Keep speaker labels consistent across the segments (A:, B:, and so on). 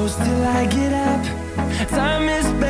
A: close till I get up. Time is better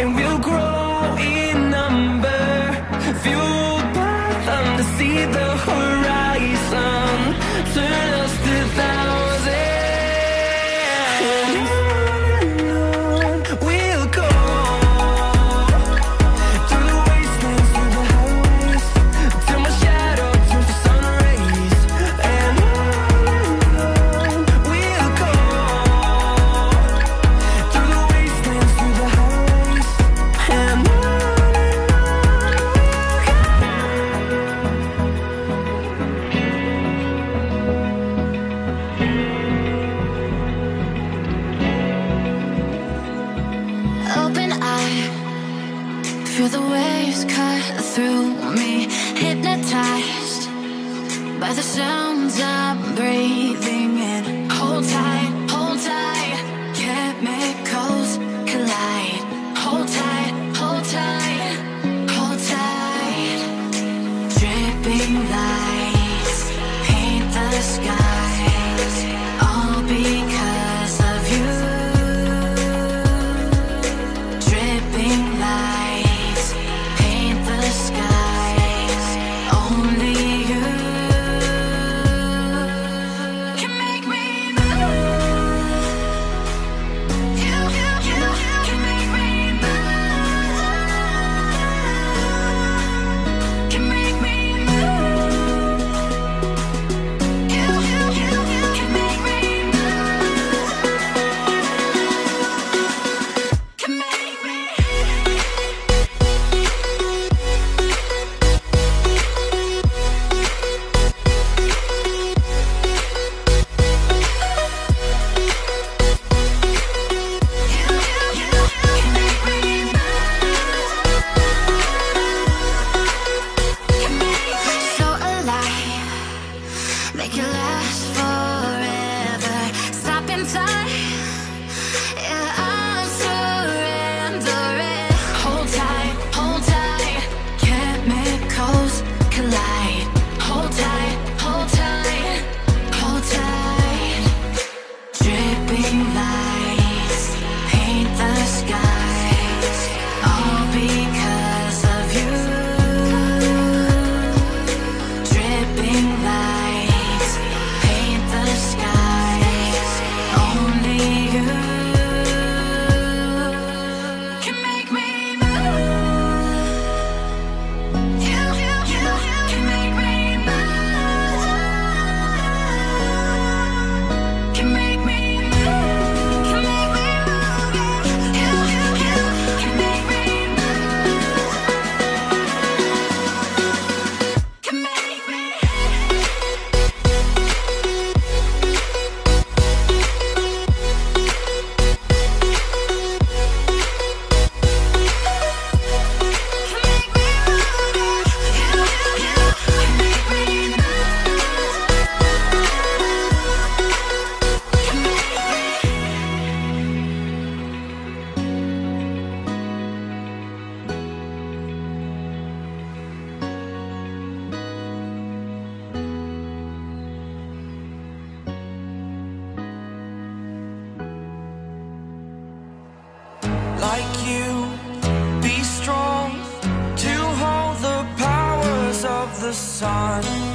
A: and we'll grow. through
B: me Hypnotized by the sounds I'm breathing in. Hold tight, hold tight Chemicals collide. Hold tight, hold tight Hold tight. Dripping lights Paint the skies. All
A: being sun